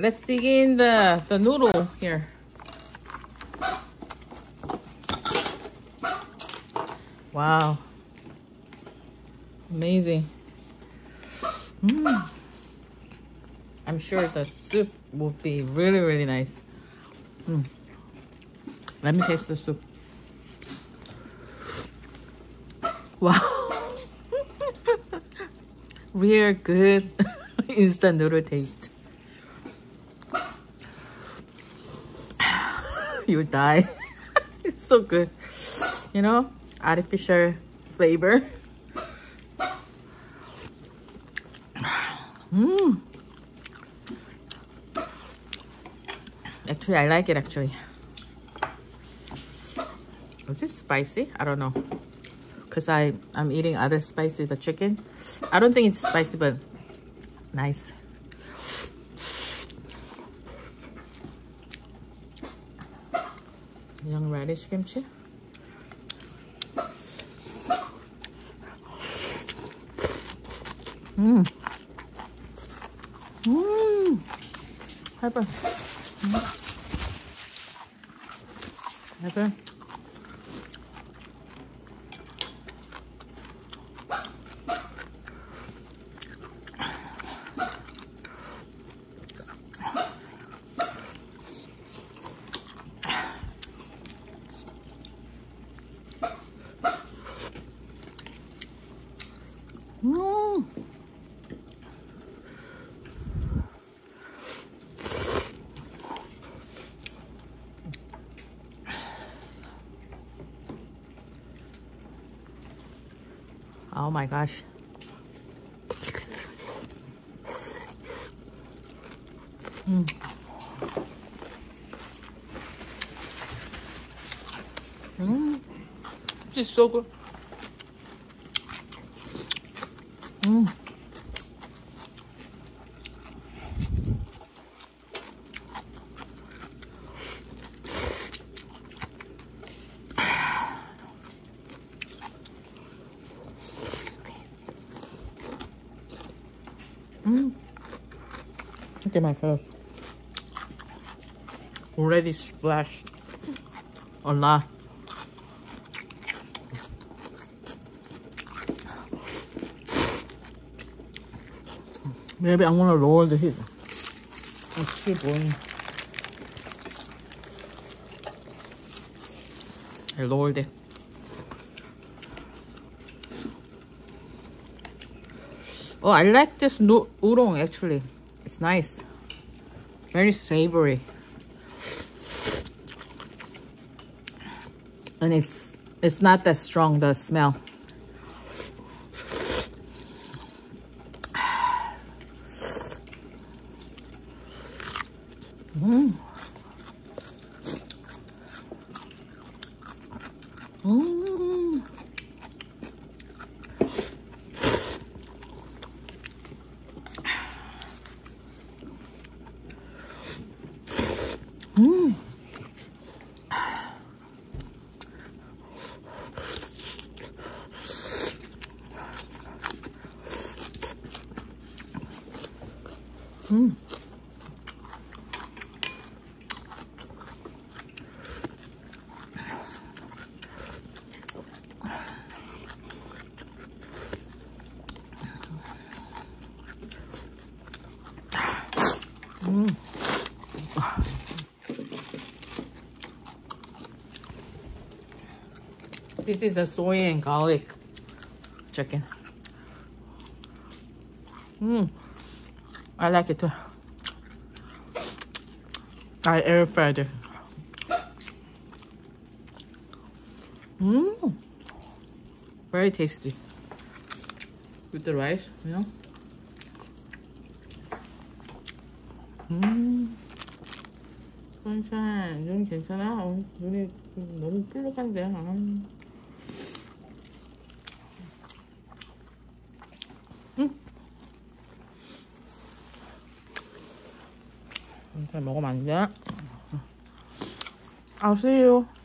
Let's dig in the, the noodle here. Wow. Amazing. Mm. I'm sure the soup will be really, really nice. Mm. Let me taste the soup. Wow. Real good instant noodle taste. You'll die. it's so good. You know, artificial flavor. Mmm. Actually, I like it actually. Is this spicy? I don't know. Because I'm eating other spicy, the chicken. I don't think it's spicy, but nice. 그냥 라디시 김치 음. 음. 할뻔. 음. 할뻔. Mm. Oh my gosh. Mm. Mm. This is so good. Mm. Look at my face. Already splashed a lot. Maybe I want to roll the heat. It's too boiling. I lowered it. Oh, I like this no udon actually. It's nice. Very savory. And it's it's not that strong, the smell. 음. 음. 음. 음. This is a soy and garlic chicken. Mmm. I like it too. I air fried it. Mmm. Very tasty. With the rice, you know? 음. 선샤인, 눈 괜찮아? 어, 눈이 좀 너무 뿔룩한데. 아. 음. 잘 먹으면 안 돼. You.